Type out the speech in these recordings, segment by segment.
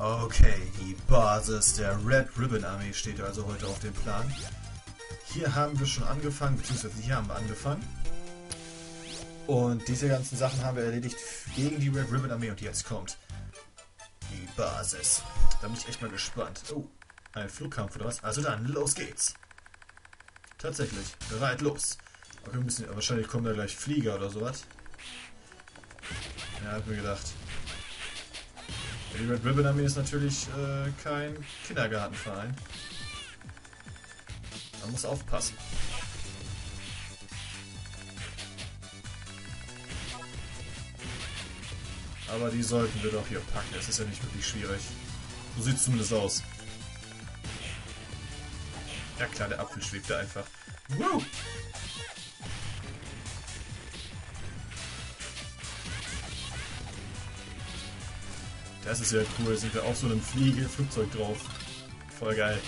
Okay, die Basis der Red Ribbon Armee steht also heute auf dem Plan. Hier haben wir schon angefangen, beziehungsweise hier haben wir angefangen. Und diese ganzen Sachen haben wir erledigt gegen die Red Ribbon Armee und jetzt kommt die Basis. Da bin ich echt mal gespannt. Oh, ein Flugkampf oder was? Also dann, los geht's. Tatsächlich, bereit, los. Okay, wir müssen, wahrscheinlich kommen da gleich Flieger oder sowas. Ja, hab mir gedacht. Die Red Ribbon Armee ist natürlich äh, kein Kindergartenverein. Man muss aufpassen. Aber die sollten wir doch hier packen. Das ist ja nicht wirklich schwierig. So sieht es zumindest aus. Ja klar, der Apfel schwebt da einfach. Woo! Das ist ja cool. Sind wir auf so einem Fliege Flugzeug drauf. Voll geil.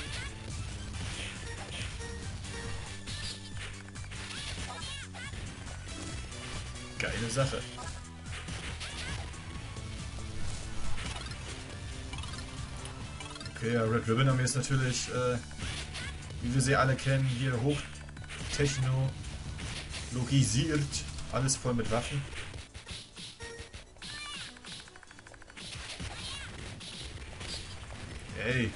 Geile Sache. Okay, ja, Red Ribbon Armee ist natürlich, äh, wie wir sie alle kennen, hier hochtechnologisiert. Alles voll mit Waffen. Ey.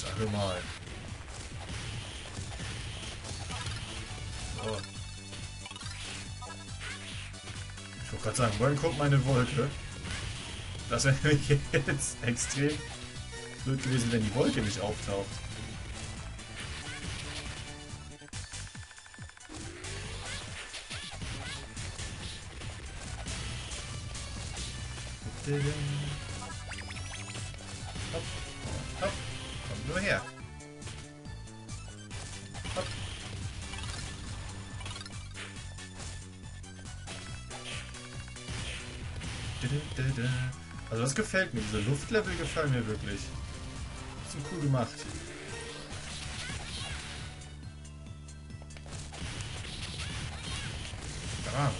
Sag mal. So. Ich wollte gerade sagen, wohin kommt meine Wolke? Das wäre jetzt extrem blöd gewesen, wenn die Wolke nicht auftaucht. Hopp, Also das gefällt mir, diese Luftlevel gefallen mir wirklich. Das ist cool gemacht. Ah,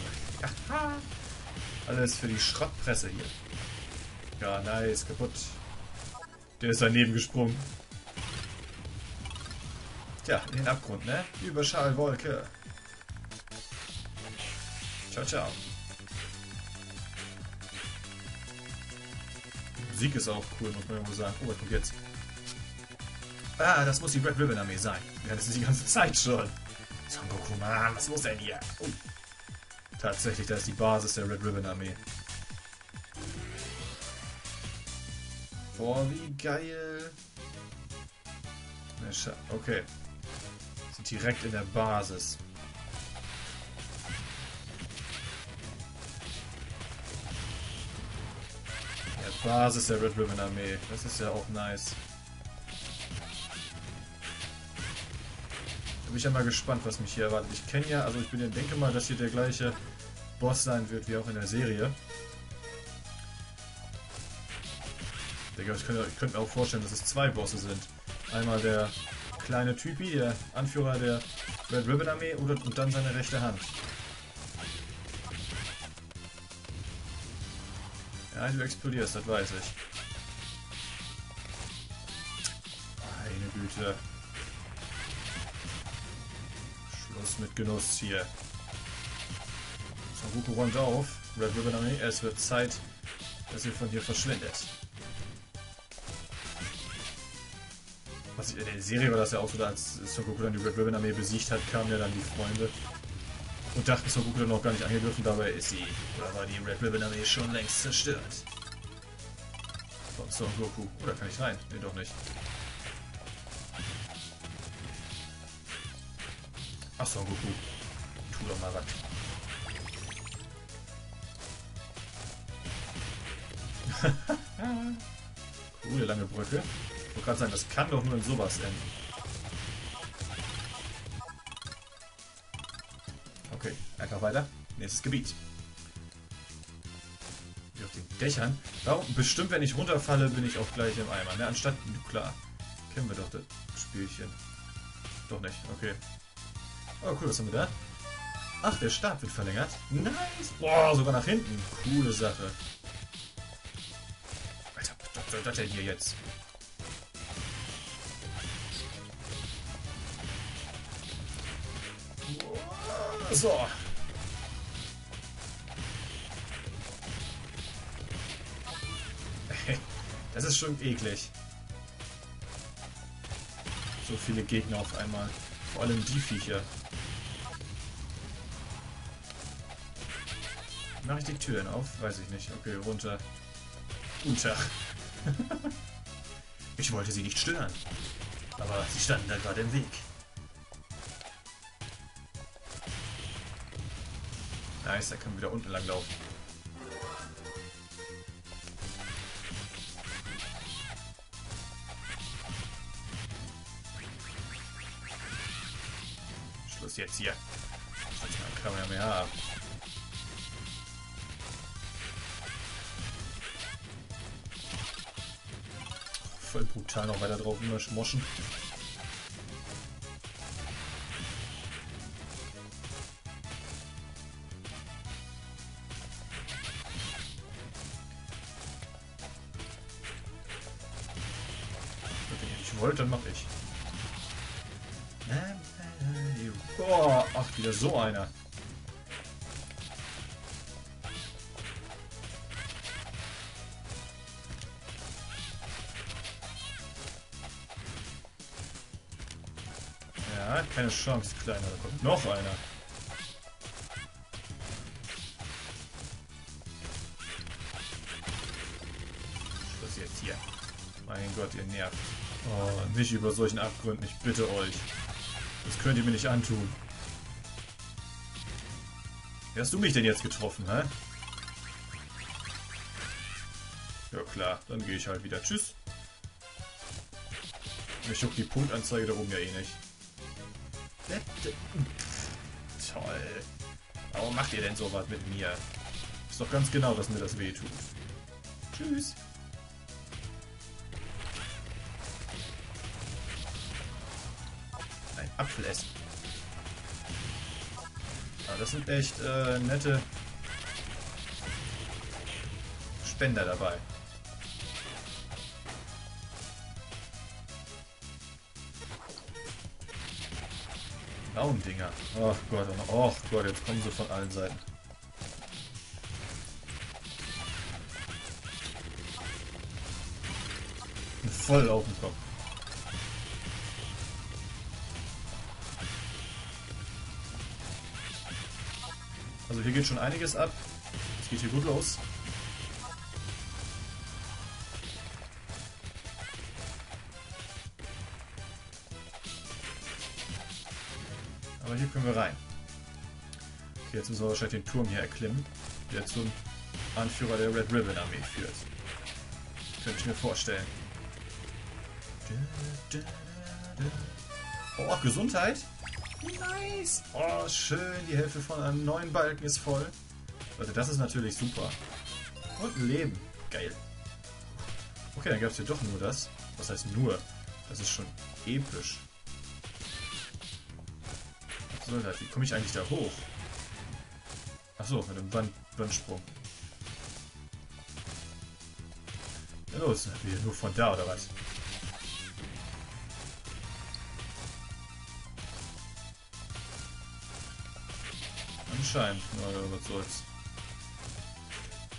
ja. Alles für die Schrottpresse hier. Ja, nice, kaputt. Der ist daneben gesprungen. Tja, in den Abgrund, ne? Überschallwolke. Ciao, ciao. Musik ist auch cool, muss man wohl sagen. Oh, was kommt jetzt? Ah, das muss die Red Ribbon Armee sein. Ja, das ist die ganze Zeit schon. Son Goku, Mann, was muss denn hier? Oh. Tatsächlich, das ist die Basis der Red Ribbon Armee. Boah, wie geil. Okay. Sind direkt in der Basis. Basis der Red Ribbon Armee. Das ist ja auch nice. Da bin ich ja mal gespannt, was mich hier erwartet. Ich kenne ja, also ich bin ja, denke mal, dass hier der gleiche Boss sein wird wie auch in der Serie. Ich könnte, ich könnte mir auch vorstellen, dass es zwei Bosse sind. Einmal der kleine Typi, der Anführer der Red Ribbon Armee und dann seine rechte Hand. Ja, du explodierst, das weiß ich. Meine Güte. Schluss mit Genuss hier. Goku räumt auf. Red Ribbon Armee, es wird Zeit, dass ihr von hier verschwindet. Was in der Serie war das ja auch so, als Son Goku dann die Red Ribbon Armee besiegt hat, kamen ja dann die Freunde und dachten, Son Goku noch gar nicht angegriffen, dabei ist sie, oder war die Red Ribbon Armee schon längst zerstört. Von Son Goku. Oder kann ich rein? Nee, doch nicht. Ach, Son Goku. Tu doch mal was. Coole lange Brücke. Ich wollte sagen, das kann doch nur in sowas enden. Einfach weiter. Nächstes Gebiet. Hier auf den Dächern. Warum? Bestimmt, wenn ich runterfalle, bin ich auch gleich im Eimer. Ne? Anstatt, klar, kennen wir doch das Spielchen. Doch nicht, okay. Oh, cool, was haben wir da? Ach, der Stab wird verlängert. Nice. Boah, sogar nach hinten. Coole Sache. Was soll das denn hier jetzt? So. Das ist schon eklig. So viele Gegner auf einmal. Vor allem die Viecher. Mache ich die Türen auf? Weiß ich nicht. Okay, runter. Unter. ich wollte sie nicht stören. Aber sie standen da gerade im Weg. Nice, da können wir wieder unten lang laufen. Schluss jetzt hier. Das kann man ja mehr haben. Voll brutal noch weiter drauf moschen. ich wollte, dann mache ich. Oh, ach, wieder so einer. Ja, keine Chance, kleiner. Da kommt noch einer. Was jetzt hier? Mein Gott, ihr nervt. Oh, nicht über solchen Abgründen, ich bitte euch. Das könnt ihr mir nicht antun. Wie hast du mich denn jetzt getroffen, hä? Ja klar, dann gehe ich halt wieder. Tschüss. Mich juckt die Punktanzeige da oben ja eh nicht. Toll. Warum macht ihr denn sowas mit mir? Ist doch ganz genau, dass mir das weh tut. Tschüss. Apfel essen. Ja, das sind echt äh, nette Spender dabei. Baumdinger. Oh Gott, oh Gott, jetzt kommen sie von allen Seiten. Voll auf den Kopf. Also hier geht schon einiges ab. Es geht hier gut los. Aber hier können wir rein. Okay, jetzt müssen wir wahrscheinlich den Turm hier erklimmen, der zum Anführer der Red Ribbon Armee führt. Könnte ich mir vorstellen. Oh, Gesundheit? Nice! Oh, schön. Die Hälfte von einem neuen Balken ist voll. Leute, das ist natürlich super. Und ein Leben. Geil. Okay, dann gab es hier doch nur das. Was heißt nur? Das ist schon episch. Was soll? Wie komme ich eigentlich da hoch? Achso, mit einem Wand Wandsprung. Ja, los, wir nur von da oder was? Anscheinend. Naja, was soll's.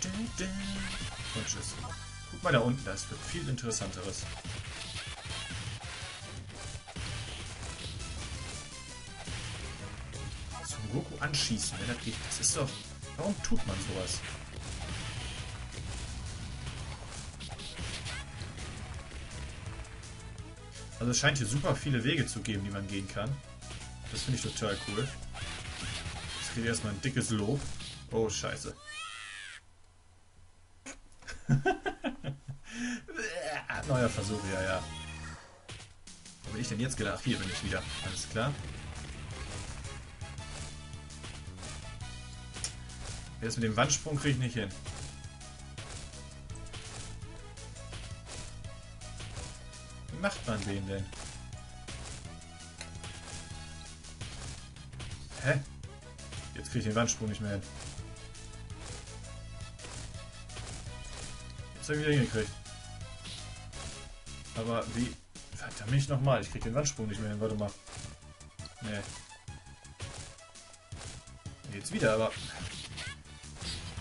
Und tschüss. Guck mal da unten, das wird viel interessanteres. Son Goku anschießen, wenn das geht. Das ist doch... Warum tut man sowas? Also es scheint hier super viele Wege zu geben, die man gehen kann. Das finde ich total cool kriege erstmal ein dickes Lob. Oh, scheiße. Neuer Versuch, ja, ja. Wo bin ich denn jetzt gedacht? Hier bin ich wieder. Alles klar. Jetzt mit dem Wandsprung kriege ich nicht hin. Wie macht man den denn? Hä? Jetzt kriege ich den Wandsprung nicht mehr hin. Jetzt habe ich wieder hingekriegt. Aber wie... Verdammt mich nochmal, ich krieg den Wandsprung nicht mehr hin. Warte mal. Nee. Jetzt wieder, aber...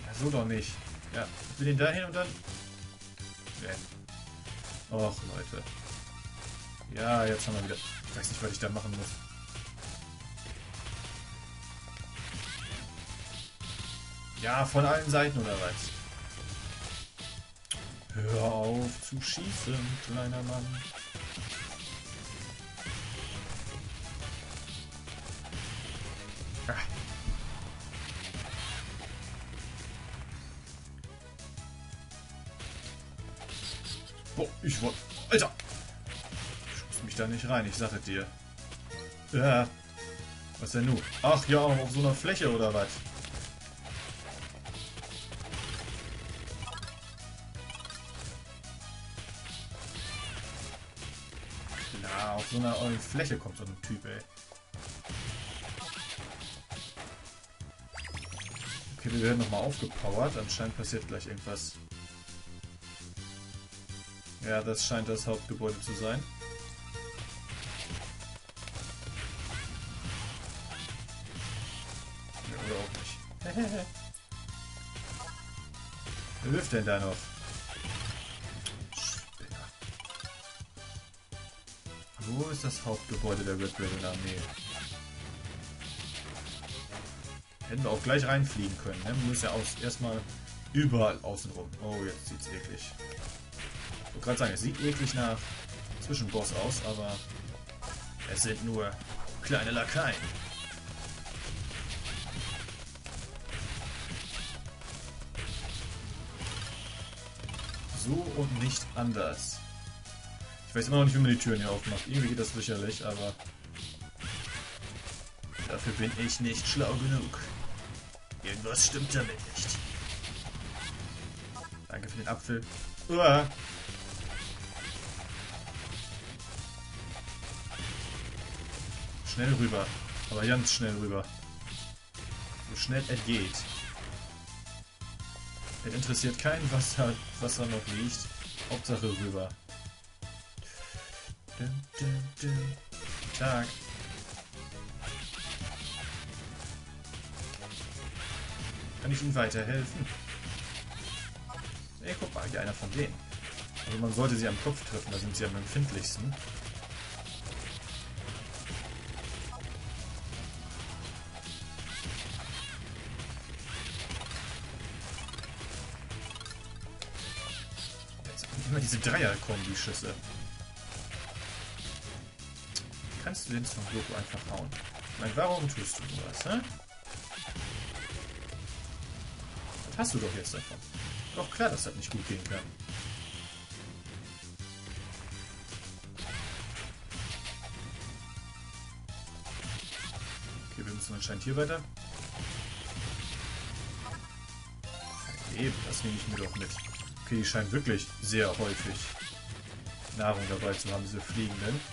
Ja, so doch nicht. Ja, will den da hin und dann... Nee. Och, Leute. Ja, jetzt haben wir wieder... Ich weiß nicht, was ich da machen muss. Ja, von allen Seiten oder was? Hör auf zu schießen, kleiner Mann. Ich wollte... Alter! Schuss mich da nicht rein, ich sage dir. Ja. Was denn nun? Ach ja, auf so einer Fläche oder was? Na, auf so einer Fläche kommt so ein Typ, ey. Okay, wir werden nochmal aufgepowert. Anscheinend passiert gleich irgendwas. Ja, das scheint das Hauptgebäude zu sein. Oder auch nicht. Wer hilft denn da noch? Wo ist das Hauptgebäude der Red Ribbon Armee? Hätten wir auch gleich reinfliegen können. Ne? Wir müssen ja erstmal überall außenrum. Oh, jetzt sieht's eklig. Ich wollte gerade sagen, es sieht eklig nach Zwischenboss aus, aber es sind nur kleine Lakaien. So und nicht anders. Ich weiß immer noch nicht, wie man die Türen hier aufmacht. Irgendwie geht das sicherlich, aber dafür bin ich nicht schlau genug. Irgendwas stimmt damit nicht. Danke für den Apfel. Uah. Schnell rüber. Aber ganz schnell rüber. So schnell es geht. Es interessiert keinen, was da, was da noch liegt. Hauptsache rüber. Dun, dun, dun. Tag. Kann ich Ihnen weiterhelfen? Ey, guck mal, hier einer von denen. Also man sollte sie am Kopf treffen, da sind sie am empfindlichsten. Jetzt immer diese Dreier-Kombi-Schüsse. Kannst du den Goku einfach hauen? Ich meine, warum tust du sowas, hä? Was hast du doch jetzt davon? Doch klar, dass das nicht gut gehen kann. Okay, wir müssen anscheinend hier weiter. Eben, das nehme ich mir doch mit. Okay, die scheinen wirklich sehr häufig Nahrung dabei zu haben, diese Fliegenden.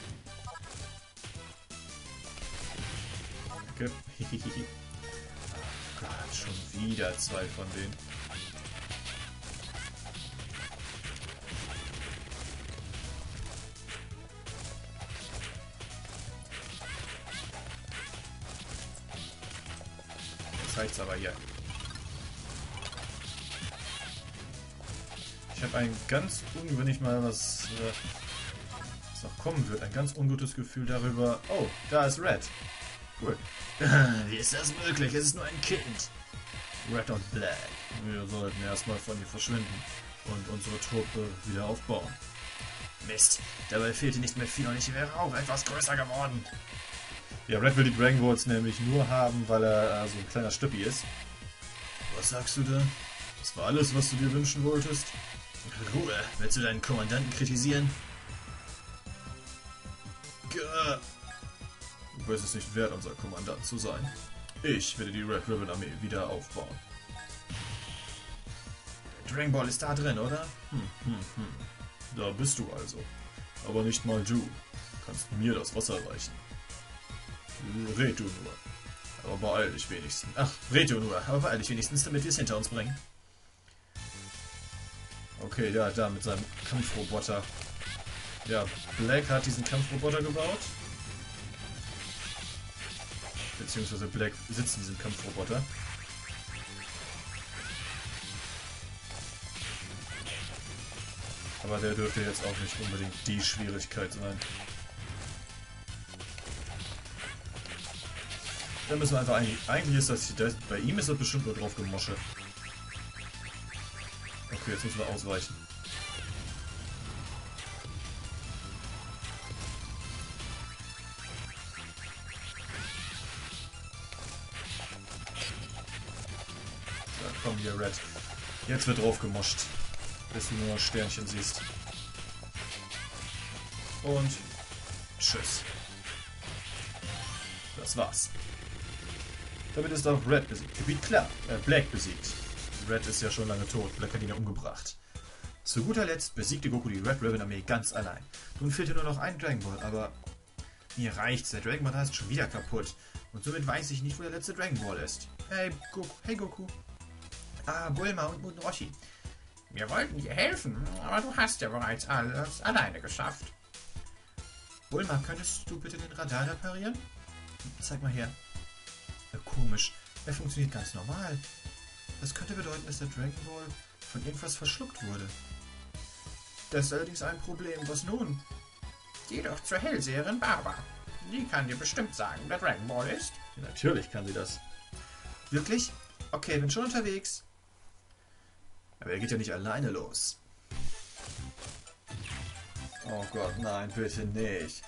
Oh Gott, schon wieder zwei von denen. Jetzt reicht's aber hier. Ich habe ein ganz, un wenn ich mal was, äh, was noch kommen wird, ein ganz ungutes Gefühl darüber. Oh, da ist Red. Cool. Wie ist das möglich? Es ist nur ein Kind. Red und Black. Wir sollten erstmal von hier verschwinden und unsere Truppe wieder aufbauen. Mist, dabei fehlte nicht mehr viel und ich wäre auch etwas größer geworden. Ja, Red will die Dragon Balls nämlich nur haben, weil er äh, so ein kleiner Stüppi ist. Was sagst du da? Das war alles, was du dir wünschen wolltest? Ruhe, willst du deinen Kommandanten kritisieren? Gah. Du bist es nicht wert, unser Kommandant zu sein. Ich werde die Red Ribbon Armee wieder aufbauen. Dragon Ball ist da drin, oder? Hm, hm, hm. Da bist du also. Aber nicht mal du. Kannst mir das Wasser reichen. Red du nur. Aber beeil dich wenigstens. Ach, red du nur. Aber beeil dich wenigstens, damit wir es hinter uns bringen. Okay, ja, da mit seinem Kampfroboter. Ja, Black hat diesen Kampfroboter gebaut. Beziehungsweise Black sitzt in diesem Kampfroboter. Aber der dürfte jetzt auch nicht unbedingt die Schwierigkeit sein. Da müssen wir einfach eigentlich... Eigentlich ist das... das bei ihm ist das bestimmt nur drauf gemosche. Okay, jetzt müssen wir ausweichen. Jetzt wird drauf gemoscht. Bis du nur Sternchen siehst. Und tschüss. Das war's. Damit ist auch Red besiegt. Gebiet klar. Äh, Black besiegt. Red ist ja schon lange tot. Black hat ihn ja umgebracht. Zu guter Letzt besiegte Goku die Red Ribbon Armee ganz allein. Nun fehlt hier nur noch ein Dragon Ball, aber mir reicht's. Der Dragon Ball ist schon wieder kaputt. Und somit weiß ich nicht, wo der letzte Dragon Ball ist. Hey, Goku. Hey, Goku. Ah, Bulma und Muten Roshi. Wir wollten dir helfen, aber du hast ja bereits alles alleine geschafft. Bulma, könntest du bitte den Radar reparieren? Zeig mal her. Ja, komisch. Er funktioniert ganz normal. Das könnte bedeuten, dass der Dragon Ball von irgendwas verschluckt wurde. Das ist allerdings ein Problem. Was nun? Geh doch zur Hellseherin Barber. Die kann dir bestimmt sagen, wer Dragon Ball ist. Ja, natürlich kann sie das. Wirklich? Okay, bin schon unterwegs. Aber er geht ja nicht alleine los. Oh Gott, nein, bitte nicht.